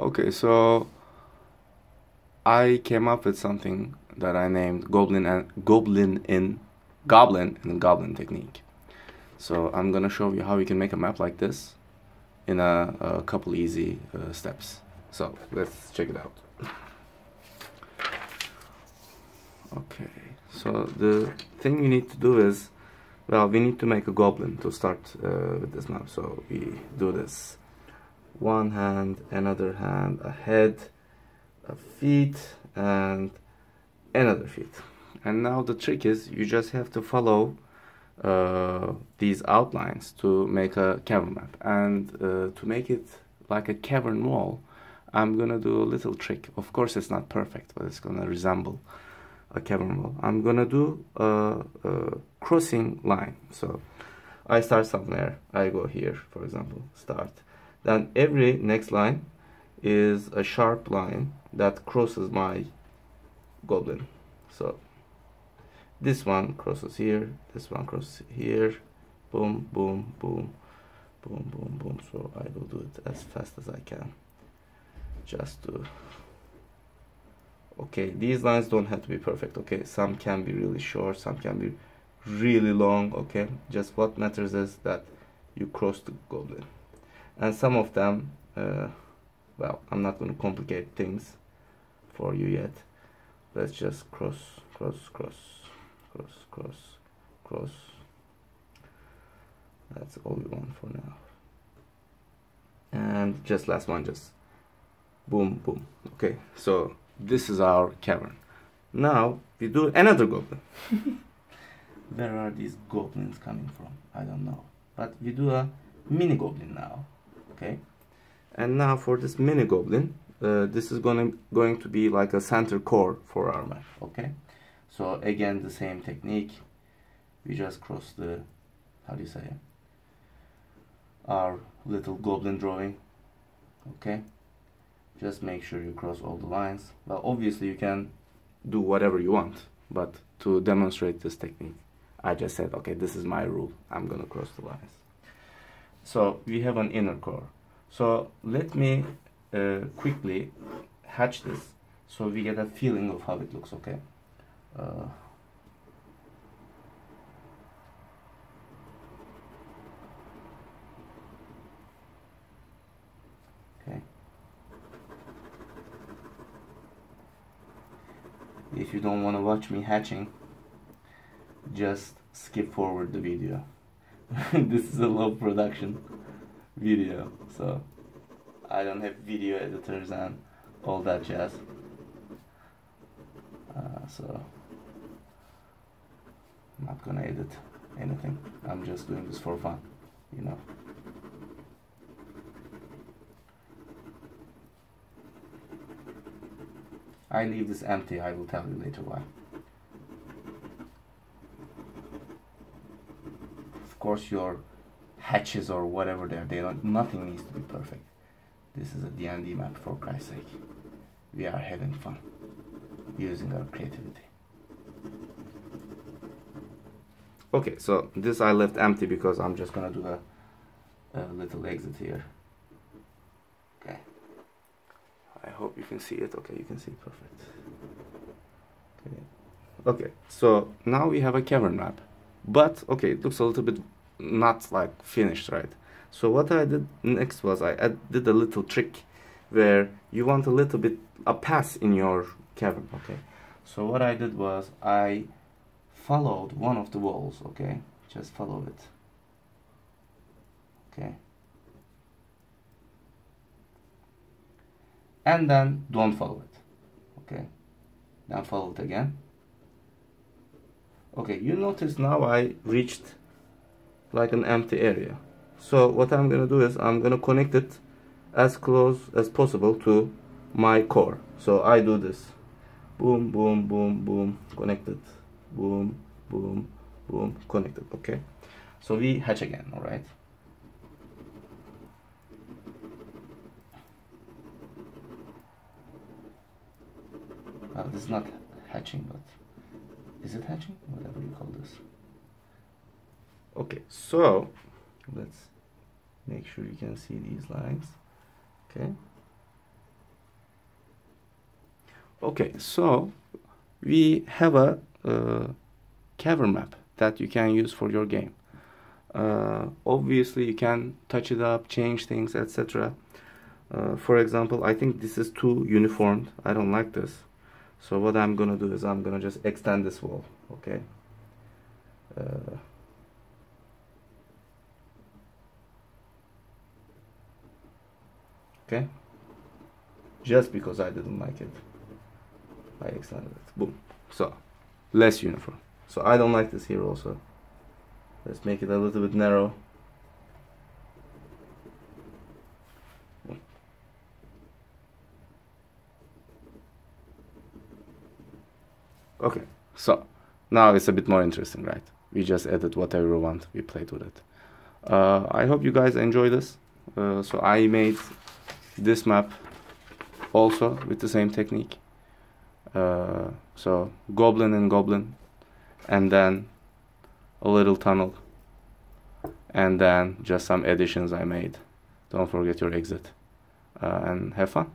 Okay, so I came up with something that I named Goblin and Goblin in Goblin and Goblin technique. So I'm gonna show you how you can make a map like this in a, a couple easy uh, steps. So let's check it out. Okay, so the thing we need to do is, well, we need to make a goblin to start uh, with this map. So we do this one hand, another hand, a head, a feet, and another feet. And now the trick is you just have to follow uh, these outlines to make a cavern map. And uh, to make it like a cavern wall, I'm gonna do a little trick. Of course, it's not perfect, but it's gonna resemble a cavern wall. I'm gonna do a, a crossing line. So I start somewhere. I go here, for example, start. Then every next line is a sharp line that crosses my goblin. So this one crosses here, this one crosses here, boom, boom, boom, boom, boom, boom. So I will do it as fast as I can. Just to okay these lines don't have to be perfect okay some can be really short some can be really long okay just what matters is that you cross the goblin and some of them uh, well I'm not going to complicate things for you yet. Let's just cross cross cross cross cross cross. That's all we want for now. And just last one just boom boom. Okay so this is our cavern. Now we do another goblin. Where are these goblins coming from? I don't know. But we do a mini goblin now okay? And now for this mini goblin uh, this is going to going to be like a center core for our map okay? So again the same technique. We just cross the how do you say it? Our little goblin drawing okay? Just make sure you cross all the lines. Well obviously you can do whatever you want but to demonstrate this technique I just said okay this is my rule. I'm gonna cross the lines so we have an inner core. So let me uh, quickly hatch this so we get a feeling of how it looks okay? Uh, okay. If you don't want to watch me hatching just skip forward the video this is a low production video so I don't have video editors and all that jazz. Uh, so I'm not gonna edit anything. I'm just doing this for fun you know. I leave this empty I will tell you later why course your hatches or whatever they're they don't nothing needs to be perfect. This is a D&D map for Christ's sake. We are having fun using our creativity. Okay so this I left empty because I'm just gonna do a, a little exit here. Okay. I hope you can see it. Okay you can see it. Perfect. Okay. Okay so now we have a cavern map. But okay it looks a little bit not like finished right? So what I did next was I did a little trick where you want a little bit a pass in your cavern okay? So what I did was I followed one of the walls okay? Just follow it. Okay? And then don't follow it okay? Then follow it again. Okay you notice now I reached like an empty area. So what I'm gonna do is I'm gonna connect it as close as possible to my core. So I do this. Boom boom boom boom connected. Boom boom boom connected okay? So we hatch again all right? This is not hatching but is it hatching? Whatever you call this okay so let's make sure you can see these lines okay? Okay so we have a uh, cover map that you can use for your game. Uh, obviously you can touch it up change things etc uh, for example I think this is too uniformed. I don't like this. So what I'm gonna do is I'm gonna just extend this wall okay okay? Just because I didn't like it. I extended it boom. So less uniform. So I don't like this here also let's make it a little bit narrow. Okay. So now it's a bit more interesting right? We just added whatever we want. We played with it. Uh, I hope you guys enjoy this. Uh, so I made this map also with the same technique. Uh, so goblin and goblin and then a little tunnel and then just some additions I made. Don't forget your exit uh, and have fun